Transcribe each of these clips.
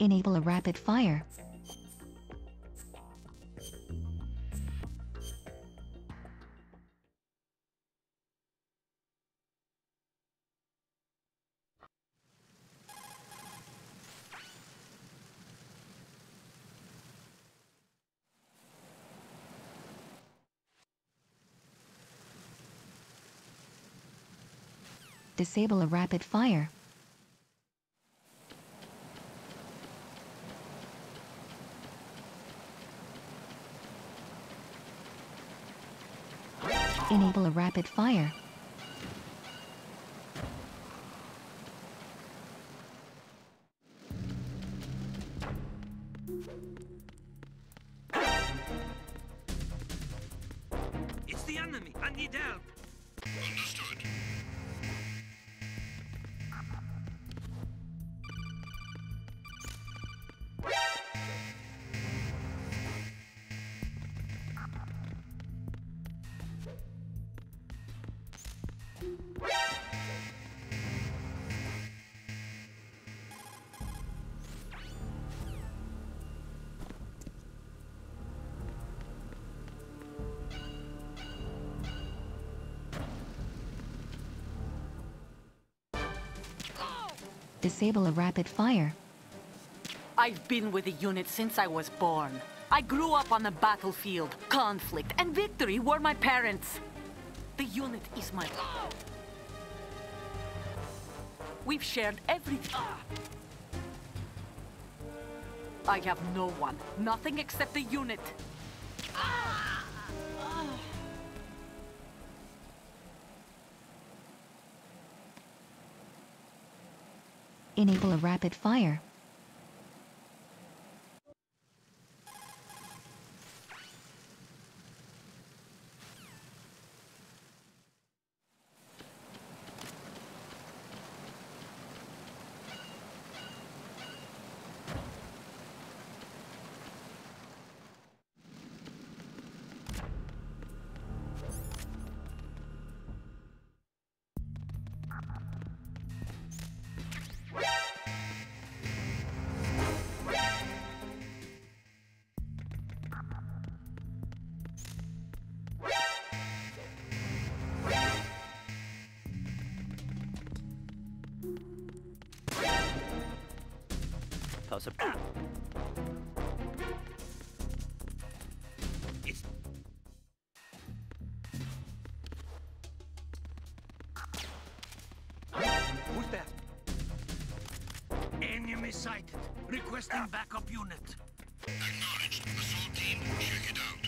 Enable a rapid fire. Disable a rapid fire. Enable a rapid fire. Disable a rapid fire. I've been with the unit since I was born. I grew up on the battlefield. Conflict and victory were my parents. The unit is my... We've shared everything. I have no one. Nothing except the unit. Enable a rapid fire. Requesting backup unit. Acknowledged. Assault team, check it out.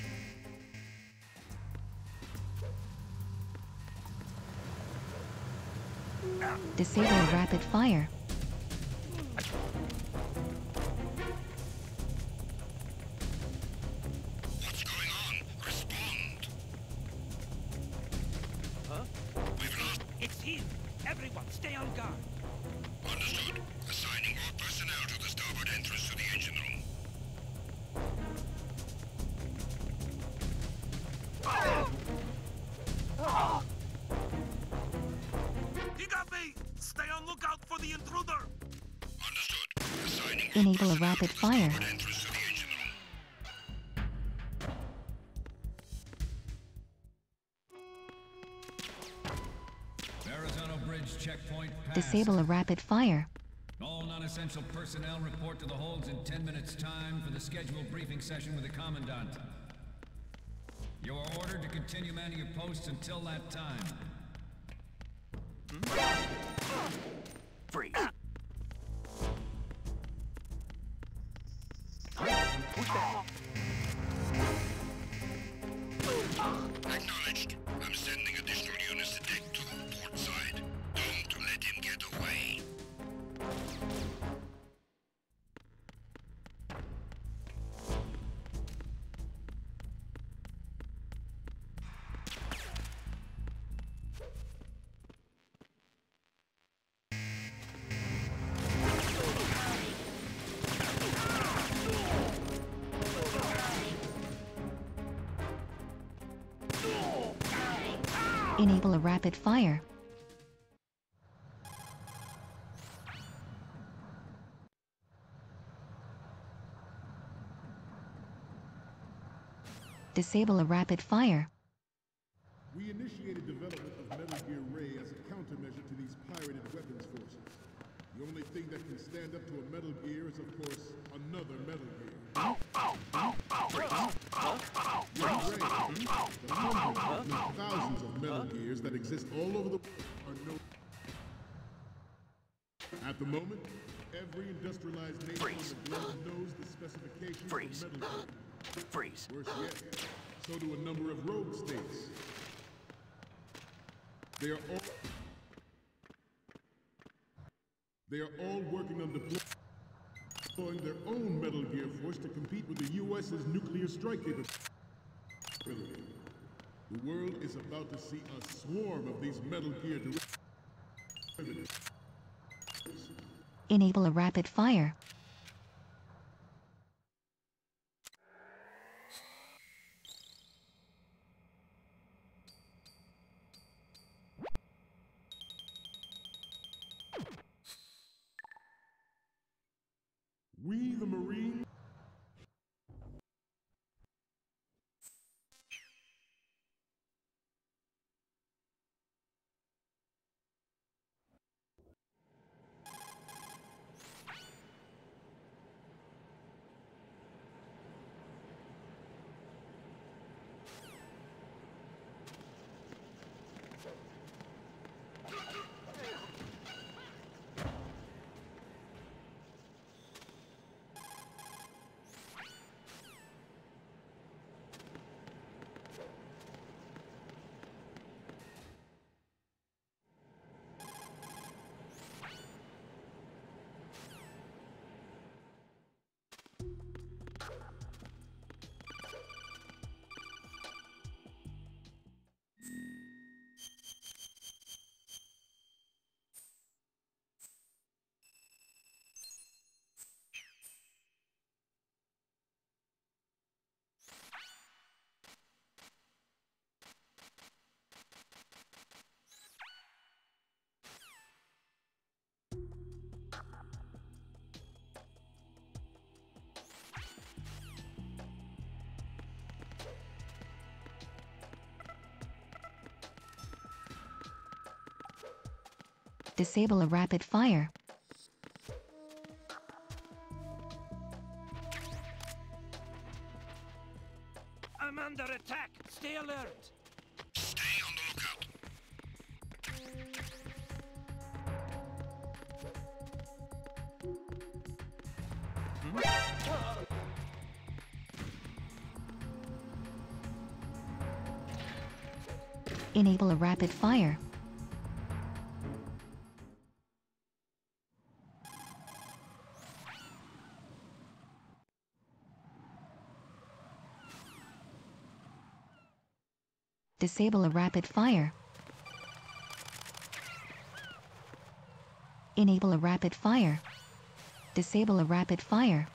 Disable rapid fire. Checkpoint disable a rapid fire. All non-essential personnel report to the holds in 10 minutes' time for the scheduled briefing session with the Commandant. You are ordered to continue manning your posts until that time. rapid fire. Disable a rapid fire. So do a number of rogue states. They are all They are all working on deploying their own Metal Gear Force to compete with the US's nuclear strike capability. The world is about to see a swarm of these Metal Gear derivatives. Enable a rapid fire. Disable a rapid fire. I'm under attack. Stay alert. Stay on the lookout. Enable a rapid fire. Disable a rapid fire. Enable a rapid fire. Disable a rapid fire.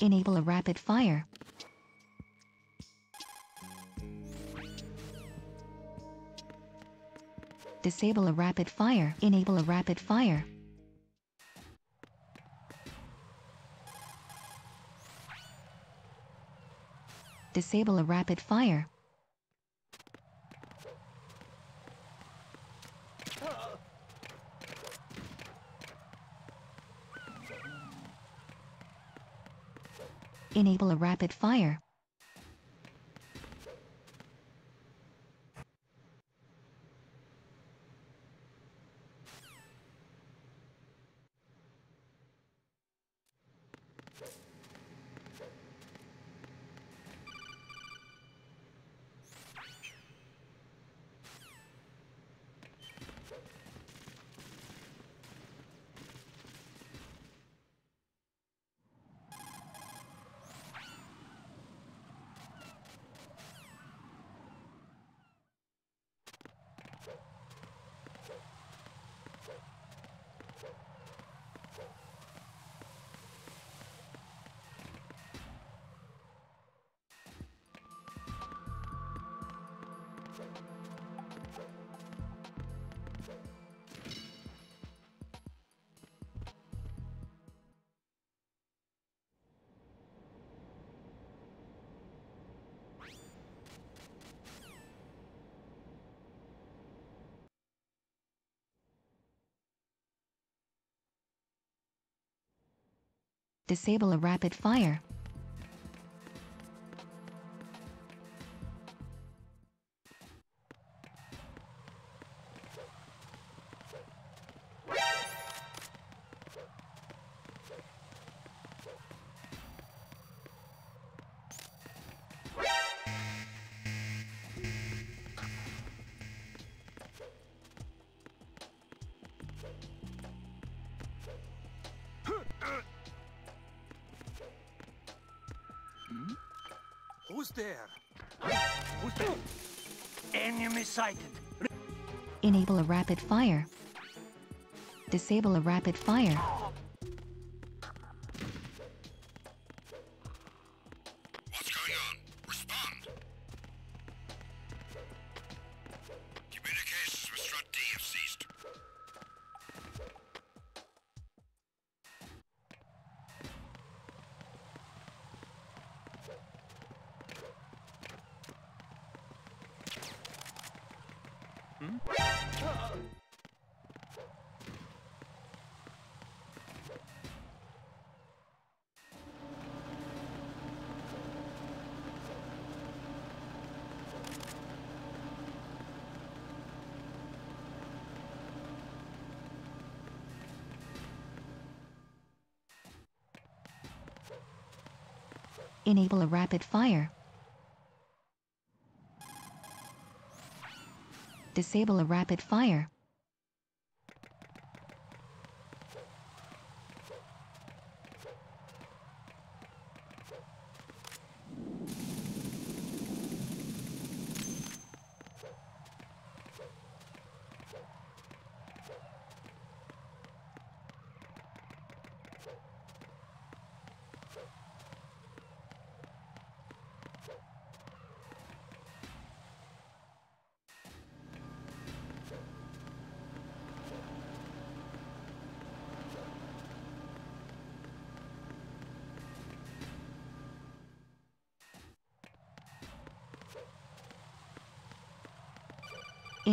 Enable a rapid fire. Disable a rapid fire. Enable a rapid fire. Disable a rapid fire. Enable a rapid fire. Disable a rapid fire. There? Who's there? Enemy sighted. Enable a rapid fire. Disable a rapid fire. Enable a rapid fire. Disable a rapid fire.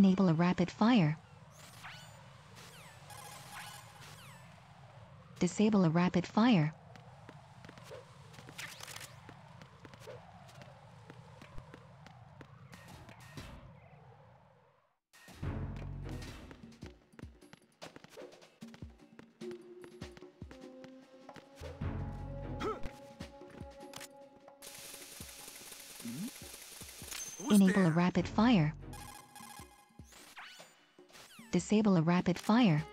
Enable a rapid fire. Disable a rapid fire. Enable a rapid fire. Disable a rapid fire.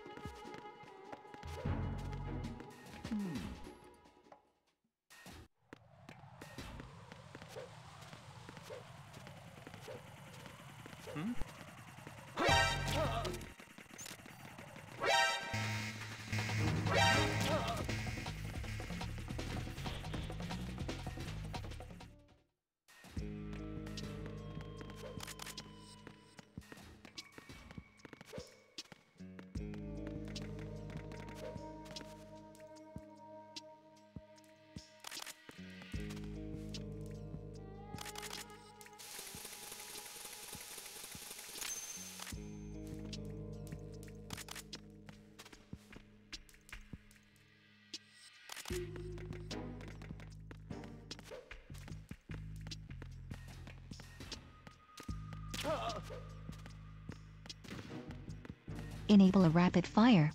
Enable a rapid fire.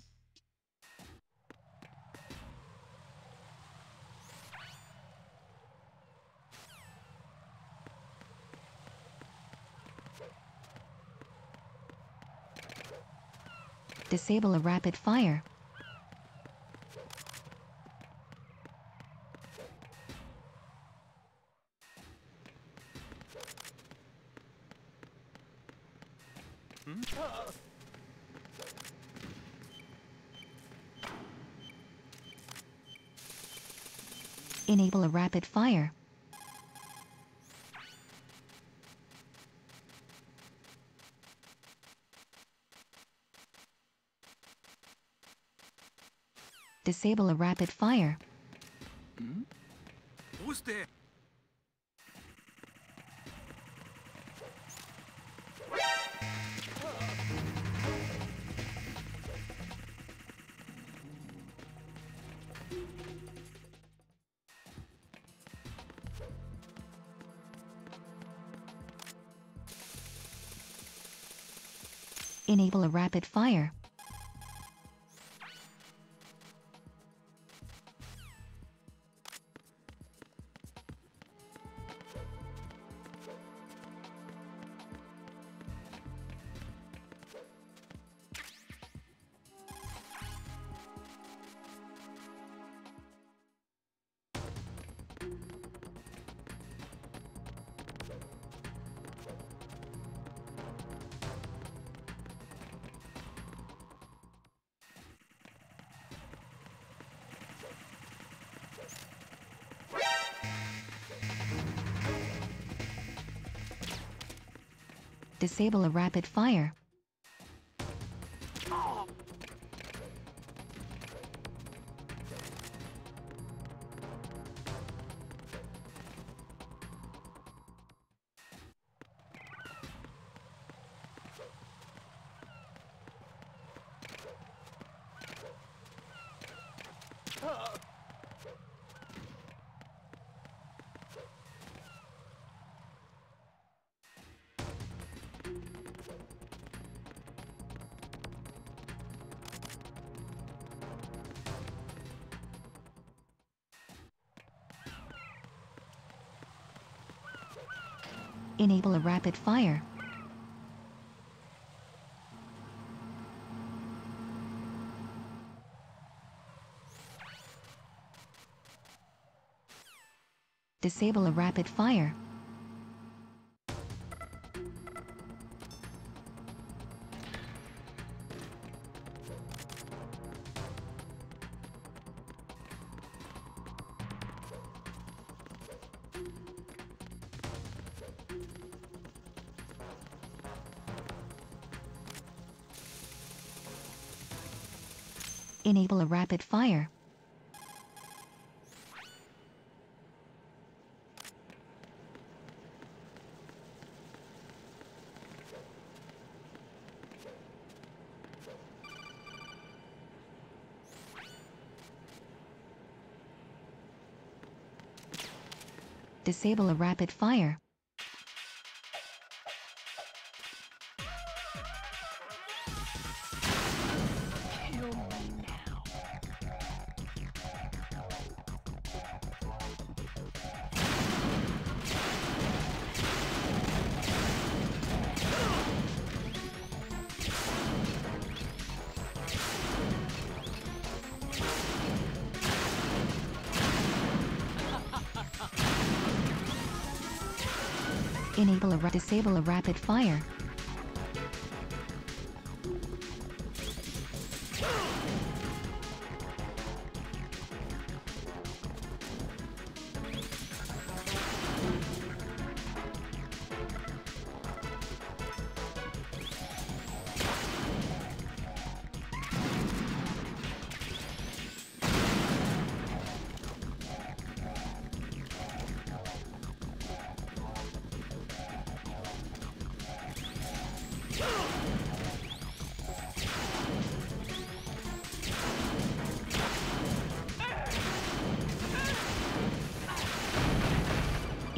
Disable a rapid fire. Enable a rapid fire. Disable a rapid fire. Hmm? Who's there? A rapid fire. Disable a rapid fire. Enable a rapid fire. Disable a rapid fire. Rapid fire. Disable a rapid fire. Enable a ra- disable a rapid fire.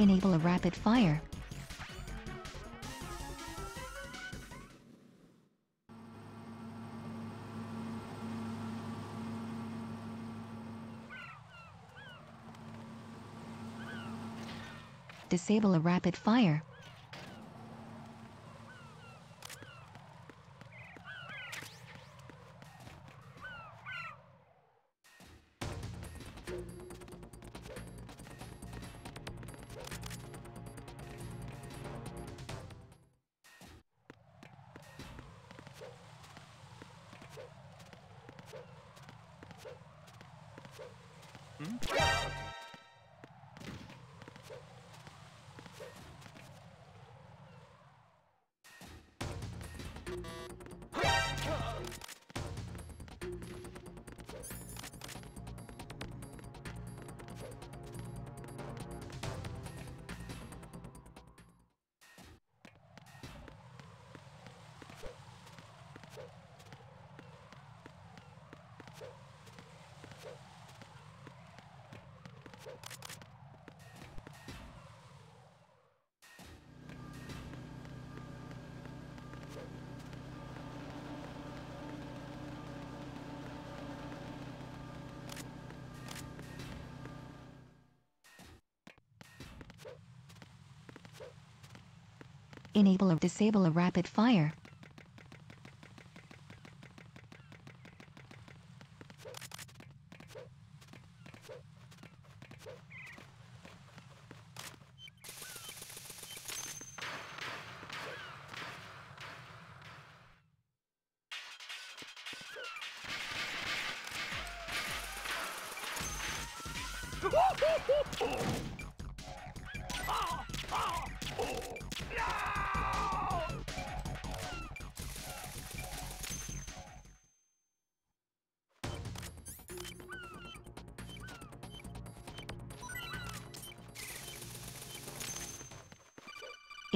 Enable a rapid fire. Disable a rapid fire. Enable or disable a rapid fire.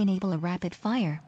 Enable a rapid fire.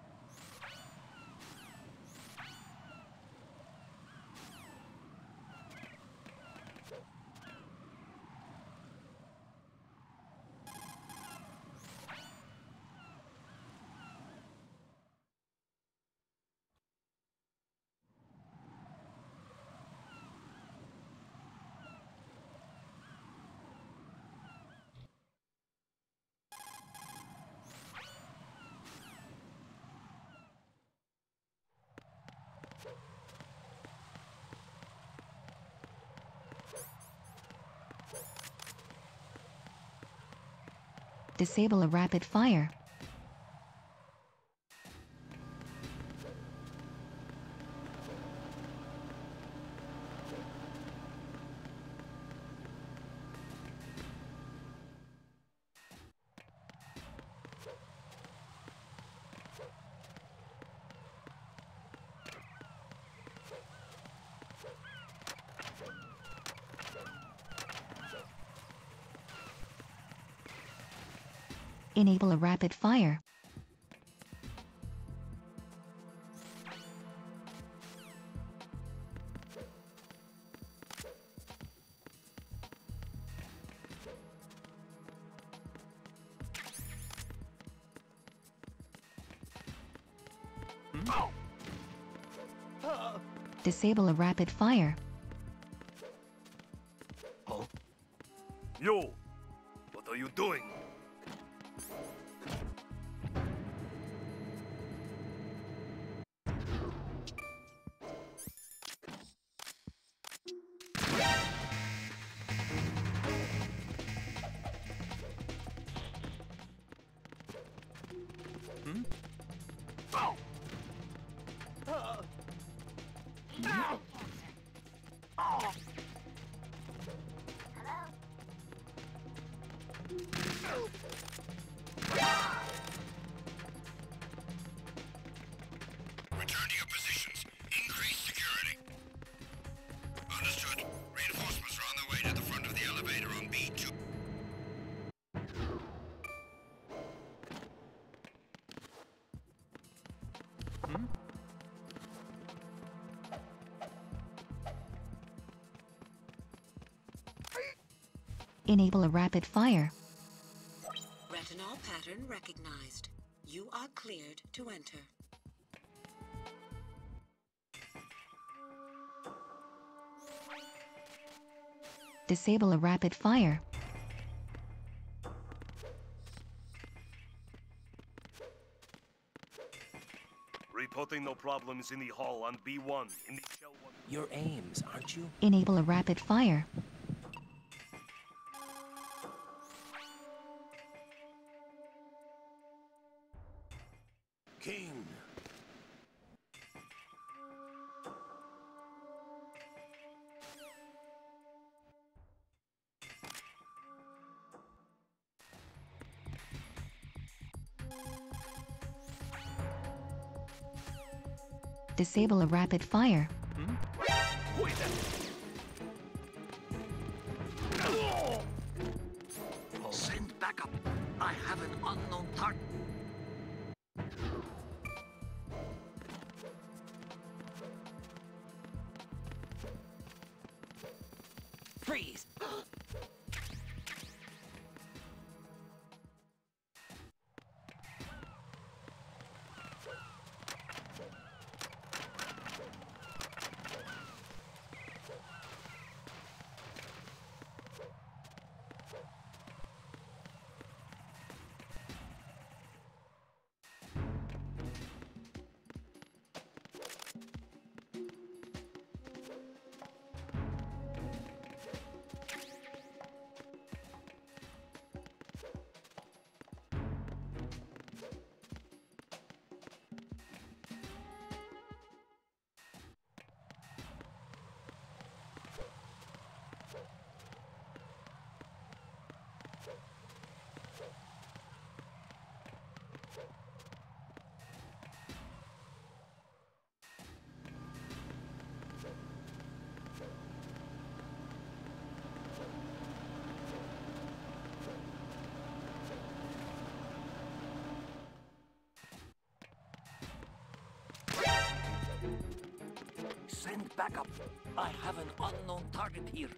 Disable a rapid fire. Enable a rapid fire. Hmm? Disable a rapid fire. Enable a rapid fire. Retinal pattern recognized. You are cleared to enter. Disable a rapid fire. Reporting no problems in the hall on B1 in the shell one. Your aims, aren't you? Enable a rapid fire. Disable a rapid fire. Backup. I have an unknown target here.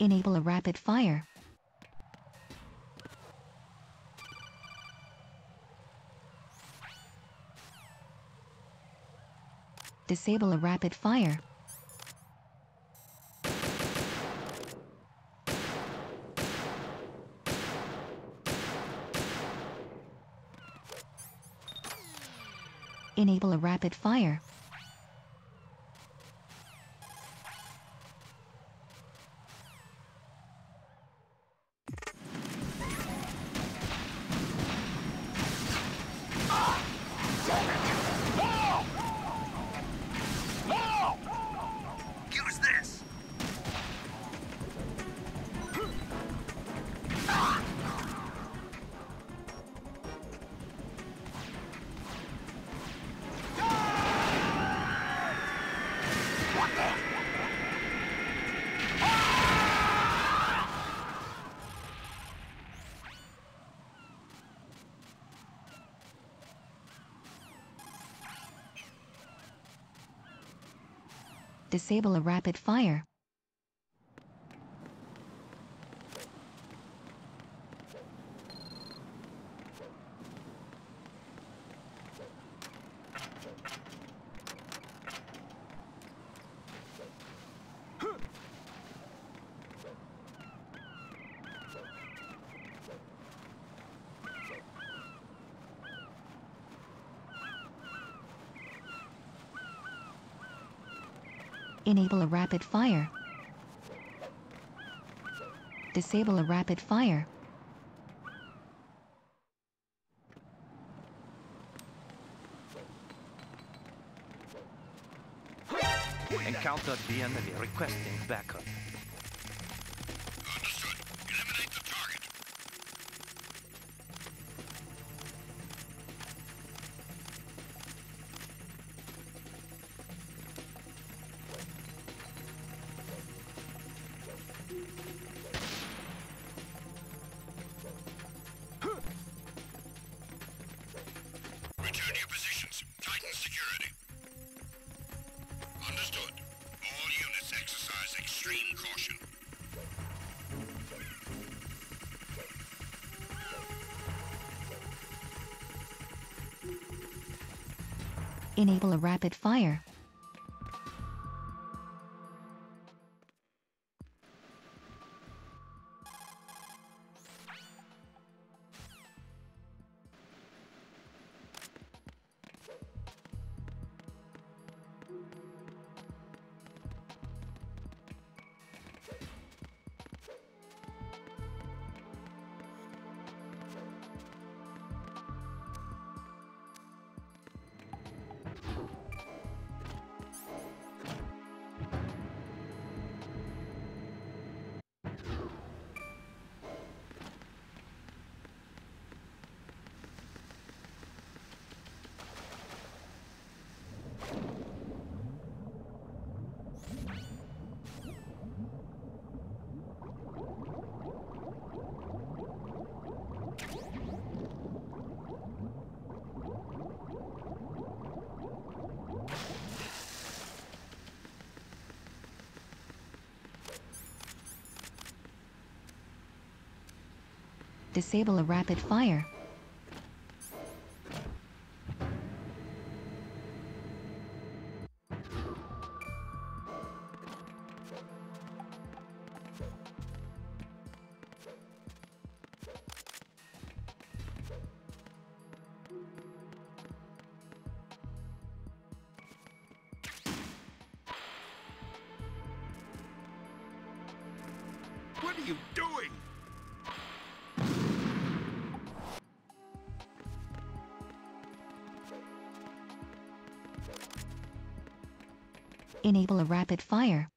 Enable a rapid fire. Disable a rapid fire. Enable a rapid fire. Disable a rapid fire. Enable a rapid fire. Disable a rapid fire. Encountered the enemy requesting backup. Enable a rapid fire. Disable a rapid fire. Enable a rapid fire.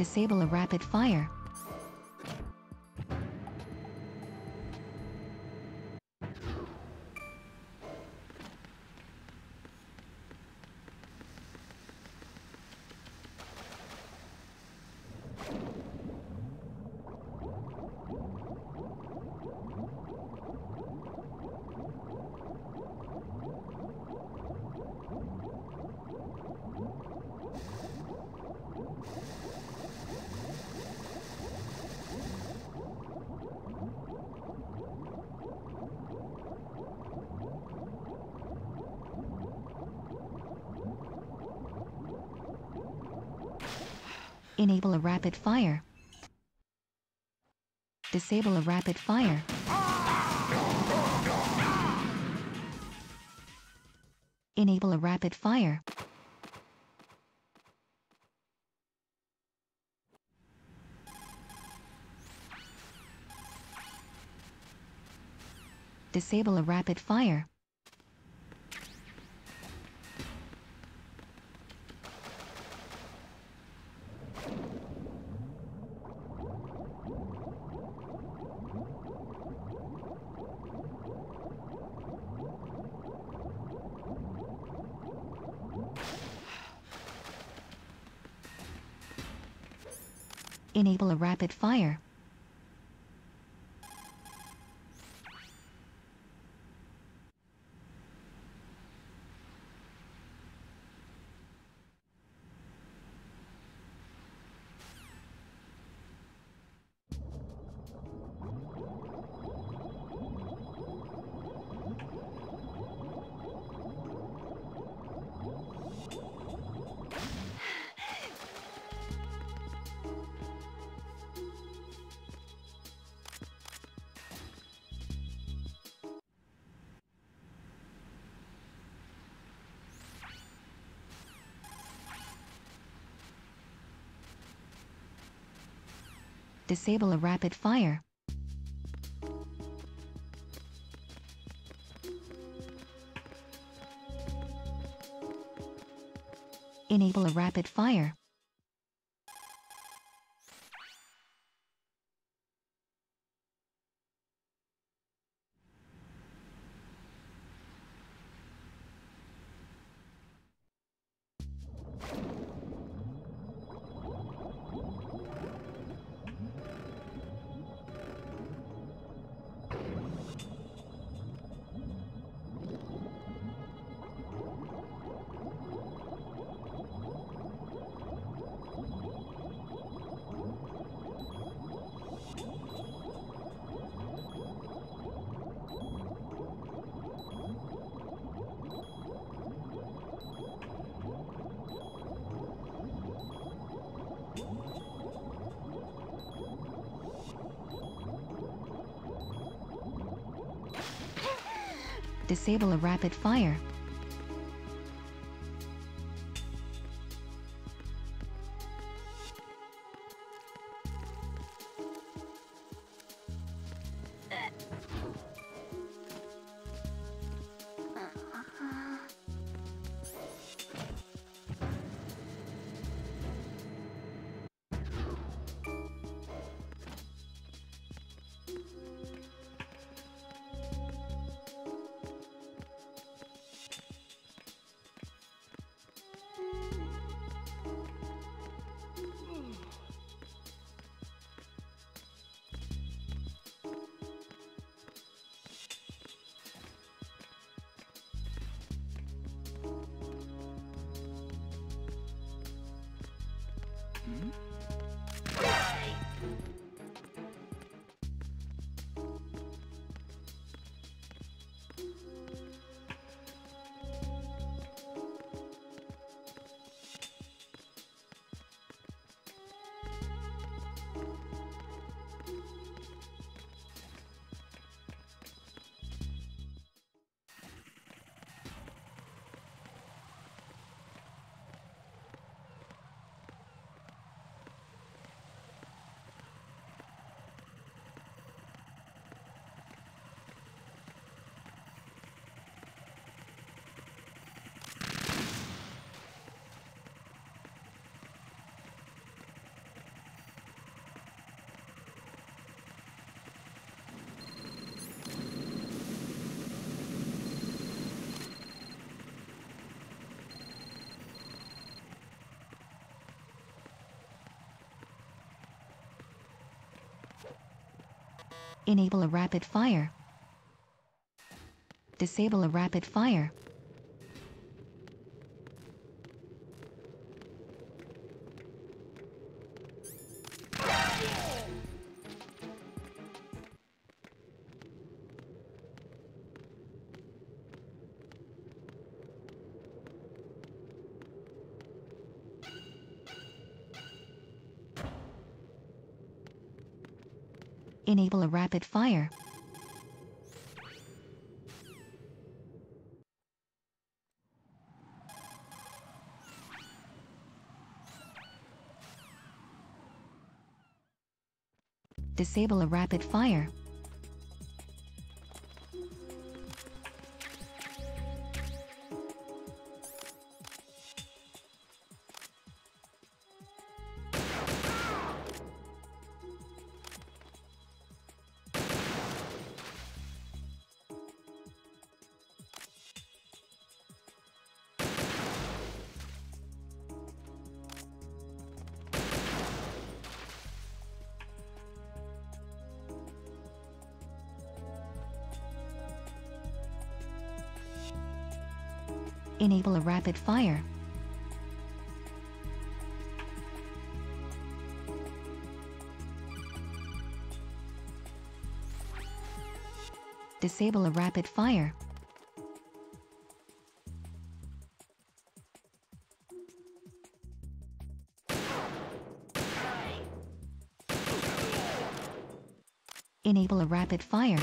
Disable a rapid fire. Enable a rapid fire. Disable a rapid fire. Enable a rapid fire. Disable a rapid fire. Enable a rapid fire. Disable a rapid fire. Enable a rapid fire. Disable a rapid fire. Enable a rapid fire. Disable a rapid fire. Enable a rapid fire. Disable a rapid fire. Enable a rapid fire. Disable a rapid fire. Enable a rapid fire.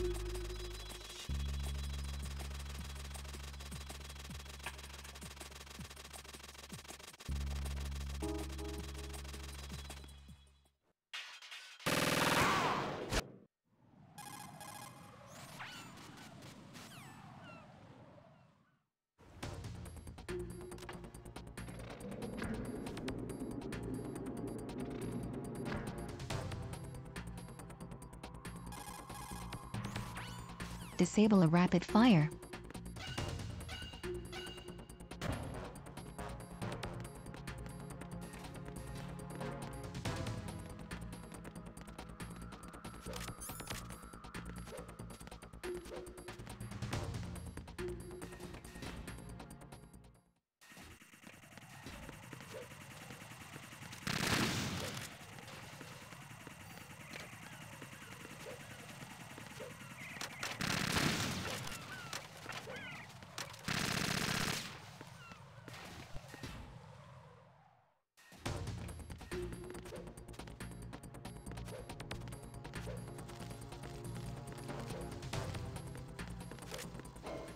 Thank you. Disable a rapid fire.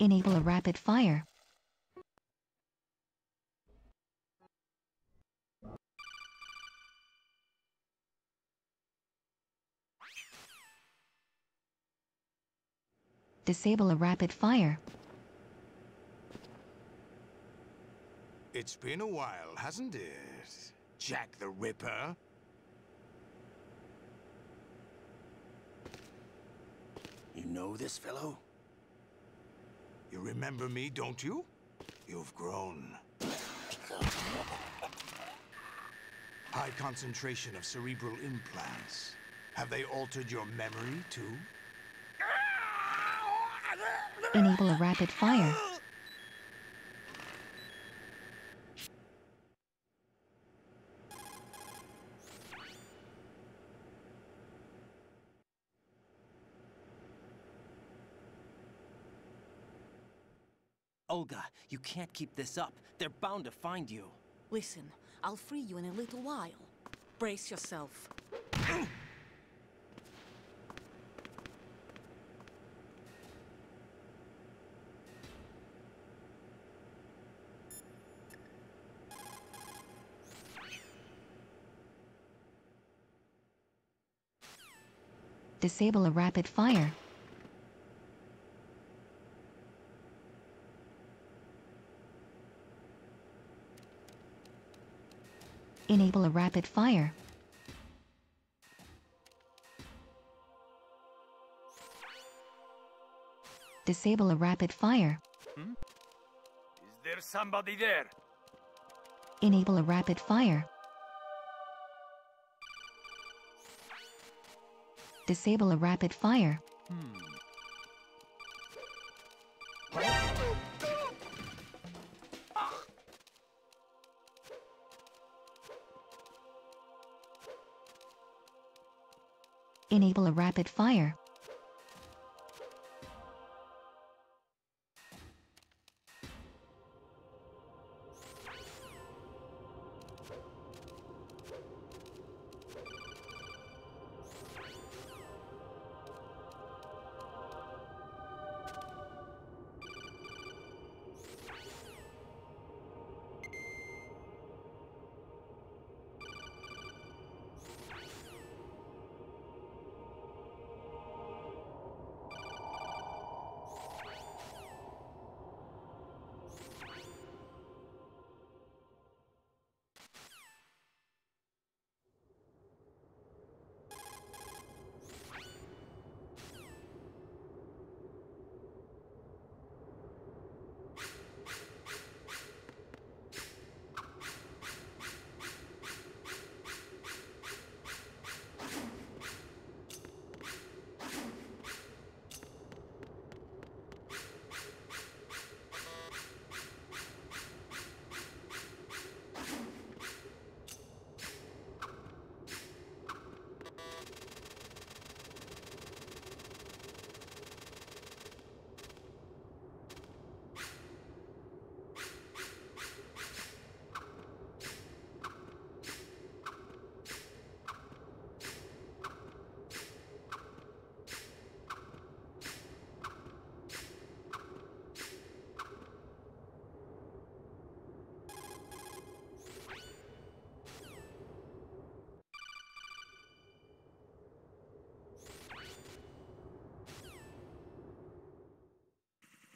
Enable a rapid fire. Disable a rapid fire. It's been a while, hasn't it? Jack the Ripper? You know this fellow? You remember me, don't you? You've grown. High concentration of cerebral implants. Have they altered your memory, too? Enable a rapid fire. You can't keep this up. They're bound to find you. Listen, I'll free you in a little while. Brace yourself. Disable a rapid fire. Enable a rapid fire. Disable a rapid fire. Is there somebody there? Enable a rapid fire. Disable a rapid fire. Hmm. Enable a rapid fire.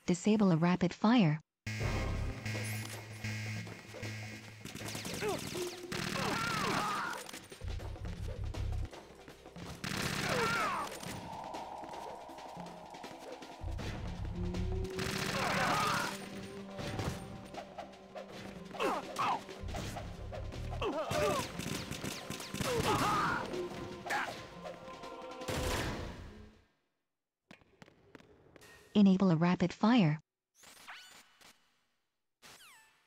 Disable a rapid fire. Enable a rapid fire.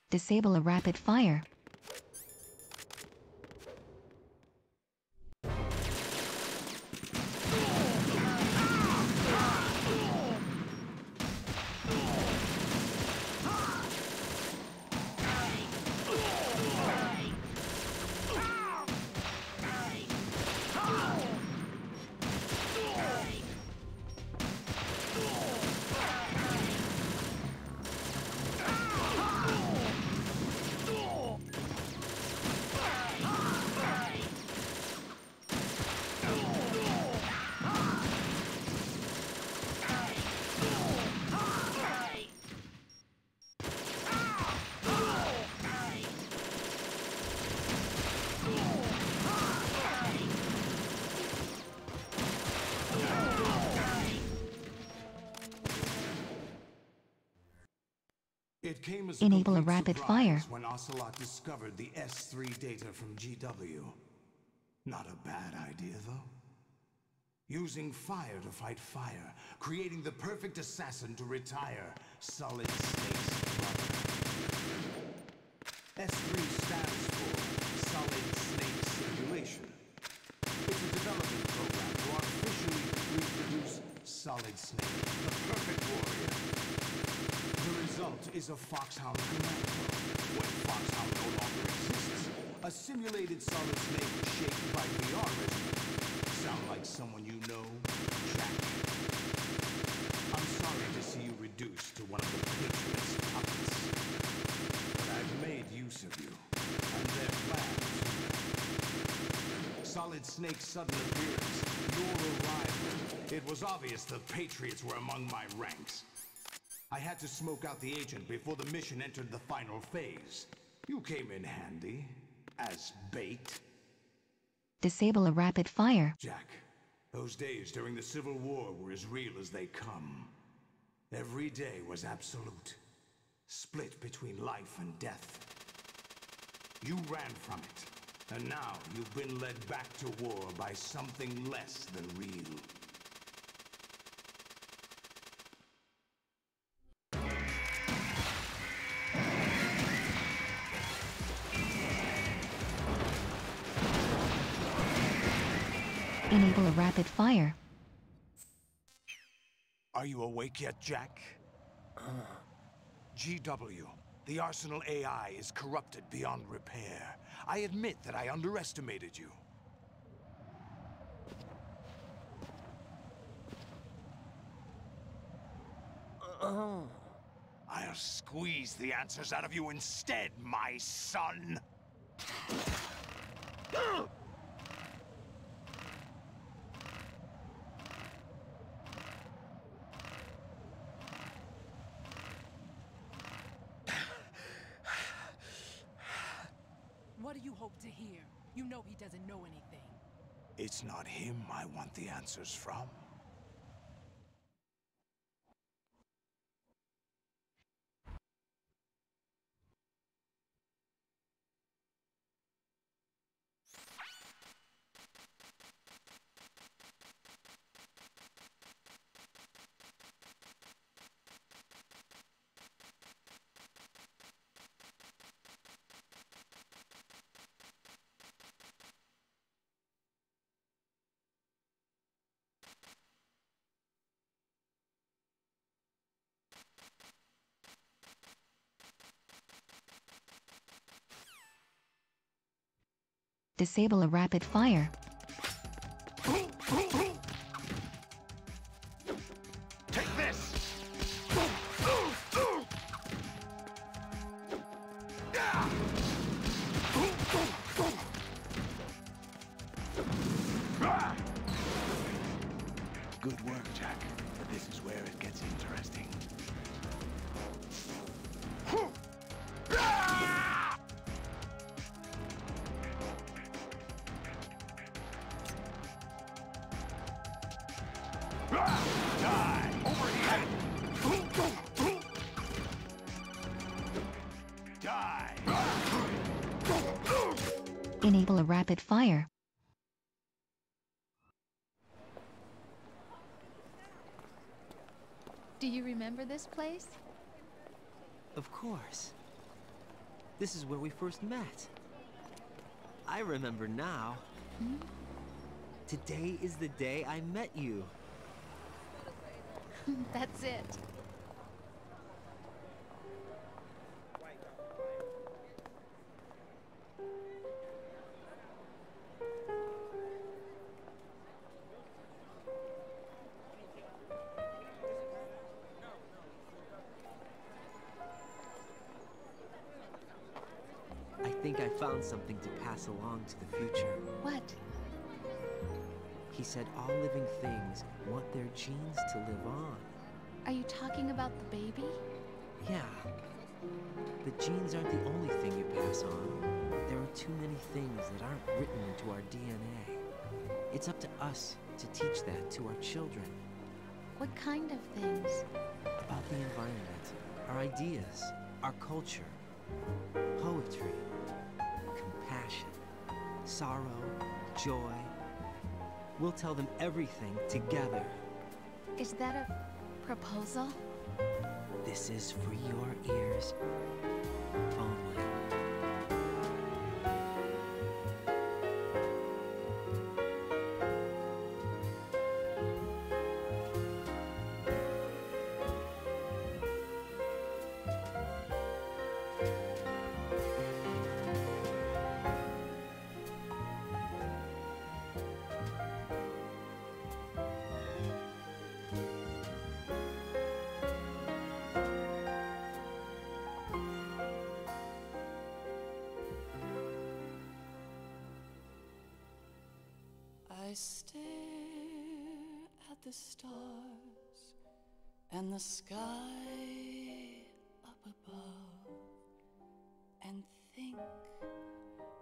Disable a rapid fire. Enable a rapid fire. when Ocelot discovered the S3 data from GW. Not a bad idea, though. Using fire to fight fire, creating the perfect assassin to retire Solid Snake's brother. S3 stands for Solid Snake Simulation. It's a development program to artificially reproduce Solid Snake, the perfect warrior. The result is a Foxhound Commando. When Foxhound no longer exists, a simulated Solid Snake shaped by VR resident. Sound like someone you know, Jack? I'm sorry to see you reduced to one of the Patriots' puppets. But I've made use of you, and their plans. Solid Snake's sudden appearance, your arrival. It was obvious the Patriots were among my ranks. I had to smoke out the agent before the mission entered the final phase. You came in handy. As bait. Disable a rapid fire. Jack, those days during the Civil War were as real as they come. Every day was absolute. Split between life and death. You ran from it. And now you've been led back to war by something less than real. Fire. Are you awake yet, Jack? Uh. GW, the Arsenal AI is corrupted beyond repair. I admit that I underestimated you. Uh-huh. I'll squeeze the answers out of you instead, my son! What do you hope to hear? You know he doesn't know anything. It's not him I answers from. Disable a rapid fire. Rapid fire. Do you remember this place? Of course. This is where we first met. I remember now. Hmm? Today is the day I met you. That's it. Something to pass along to the future. What? He said all living things want their genes to live on. Are you talking about the baby? Yeah. But genes aren't the only thing you pass on. There are too many things that aren't written into our DNA. It's up to us to teach that to our children. What kind of things? About the environment, our ideas, our culture, poetry, sorrow, joy. We'll tell them everything together. Is that a proposal? This is for your ears only. The stars and the sky up above and think,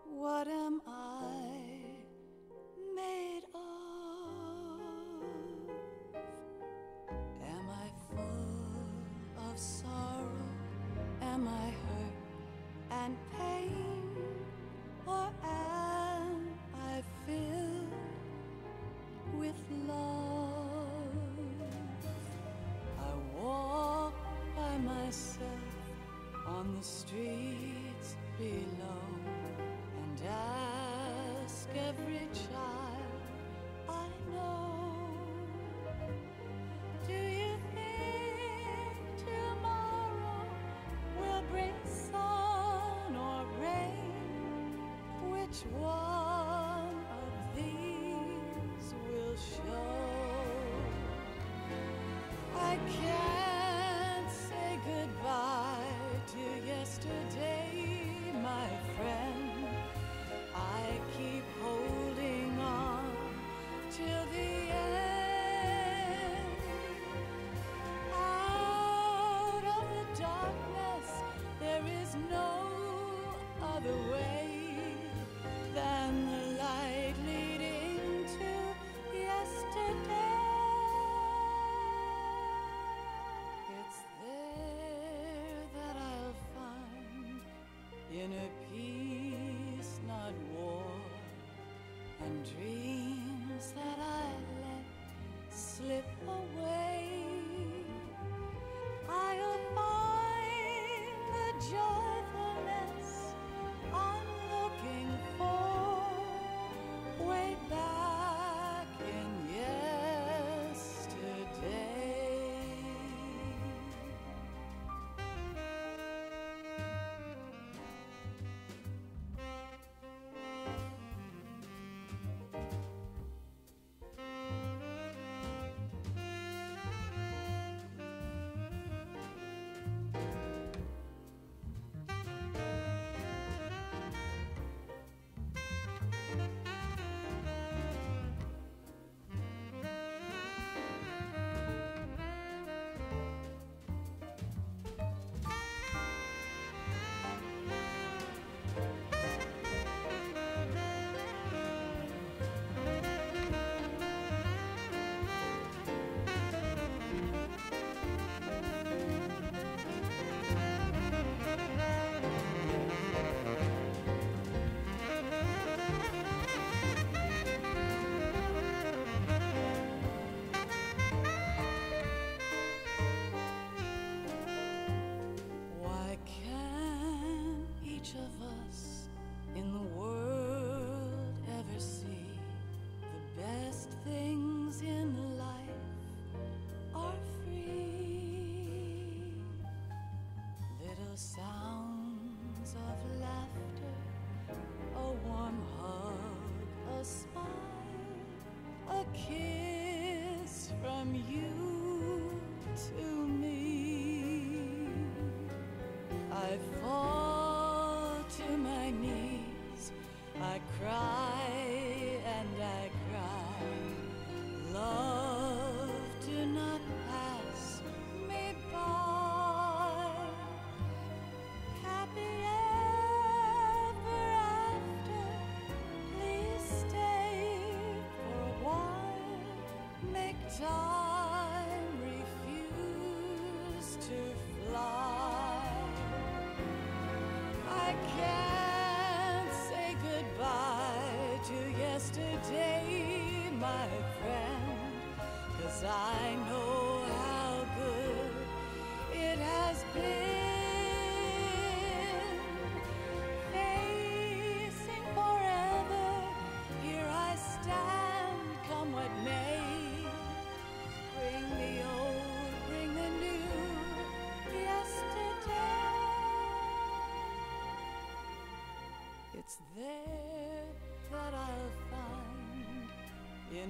what am I made of? Am I full of sorrow? Am I hurt and pain? Inner to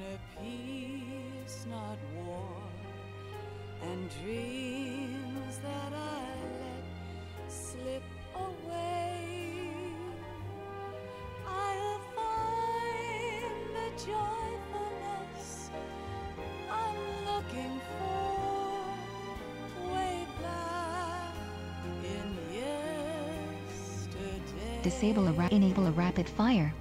where peace, not war, and dreams that I let slip away. I'll find the joyfulness I'm looking for way back in yesterday. Disable a ra- enable a rapid fire.